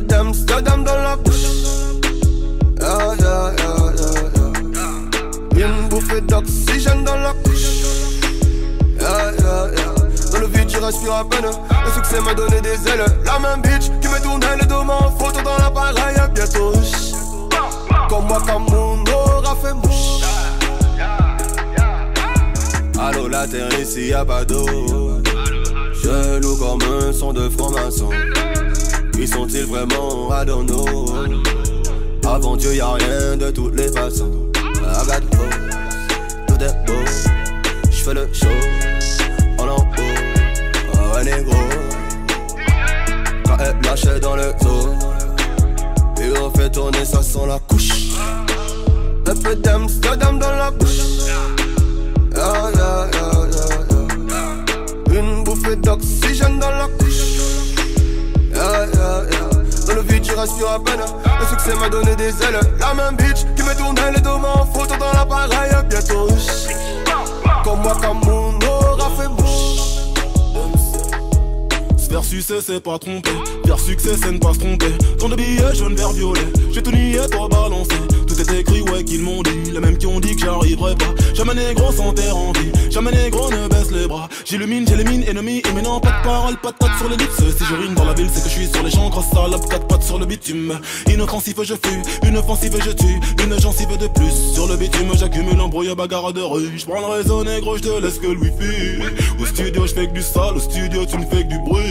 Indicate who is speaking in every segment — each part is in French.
Speaker 1: d'Amsterdam dans la bouche. Yeah, yeah, yeah, yeah. Une bouffée d'oxygène dans la couche. Yeah, yeah, yeah. Dans le vide, tu respires à peine. Le succès m'a donné des ailes. La même bitch qui me tournait le dos en photo dans l'appareil. Bientôt. Comme moi, comme mon aura fait mouche. Allô, la terre ici, y'a pas d'eau. Je loue comme un son de franc-maçon. Ils sont-ils vraiment à know Avant Dieu, y'a rien de toutes les façons. I got tout est beau. J'fais le show en haut. Oh, un négro. Quand elle lâche dans le zoo. Et on fait tourner, ça sent la couche. Un peu d'Amsterdam dans la bouche. Yeah, yeah, yeah, Une bouffée d'oxygène dans la couche. Le succès m'a donné des ailes. La même bitch qui me tournait les dos en photo dans l'appareil. Bientôt. Comme moi, comme mon aura fait mouche.
Speaker 2: Vers succès, c'est pas trompé. Vers succès, c'est ne pas se tromper. Tant de billets jaune, vert, violet. J'ai tout nié, toi balancé. Tout est écrit, ouais, qu'ils m'ont dit. Les mêmes qui ont dit que j'arriverai pas. Jamais négro sans terre en vie. Jamais négro ne baisse les bras. J'illumine, j'élimine, ennemi. Et maintenant, pas de parole, pas de tête sur les lips. Si je rime dans la ville, c'est que je suis sur les champs. Grosse salope, quatre pattes sur le bitume. Inoffensive, je fuis. Une offensive, je tue. Une gencive de plus. Sur le bitume, j'accumule embrouille, bagarre de rue. J'prends le réseau négro, j'te laisse que le wifi. Au studio, j'fais que du sale. Au studio, tu ne fais que du bruit.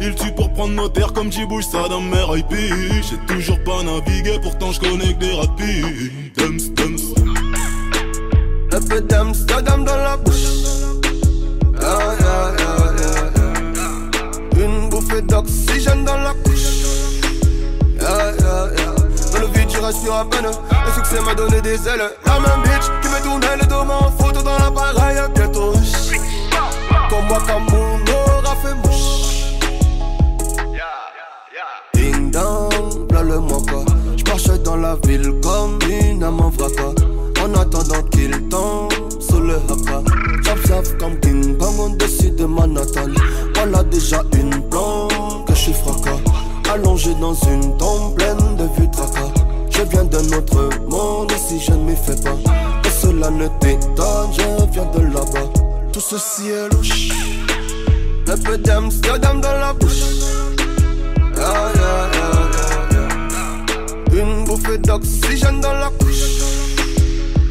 Speaker 2: Il tue pour prendre nos terres comme j'y bouge ça dans mes. J'ai toujours pas navigué, pourtant je connais que des rapides.
Speaker 1: D'oxygène dans la couche. Yeah, yeah. Dans le vide, tu respires à peine. Le succès m'a donné des ailes. La même bitch qui me tournait le dos en photo dans l'appareil. Bientôt. Comme moi, comme mon aura fait mouche. Ding dong, là le manque. J'marche dans la ville comme une âme en. En attendant qu'il tombe sous le haka. Chop comme King Kong au-dessus de. Allongé dans une tombe pleine de vues tracas. Je viens d'un autre monde et si je ne m'y fais pas. Que cela ne t'étonne, je viens de là-bas. Tout ceci est louche. Un peu d'Amsterdam dans la bouche. Yeah, yeah, yeah, yeah, yeah. Une bouffée d'oxygène dans la couche.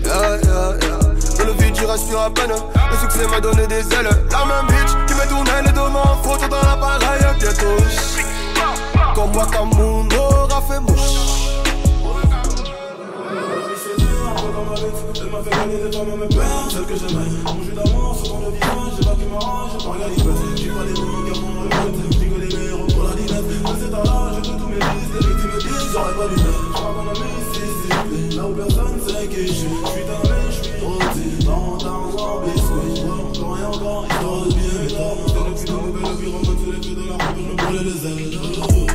Speaker 1: Dans le vide, tu respires à peine. Le succès m'a donné des ailes. La même bitch qui me tournait les dos en photo dans l'appareil. Bientôt. Mon aura fait mouche.
Speaker 2: Elle m'a fait gagner des femmes à mes pères, que j'aimais. Mon jus d'amour, sur ton visage, j'ai pas qui j'ai pas regardé J'ai pas les mots, car mon les pour la dinette. À l'âge, j'ai tous mes fils, les victimes me disent, j'aurais pas dû naître. J'crois qu'on a mis ici, là où personne sait qui je suis. J'suis damné, j'suis rôti, dans ta biscuit. Encore et encore, de bien, le plus feux de j'me brûlais les ailes.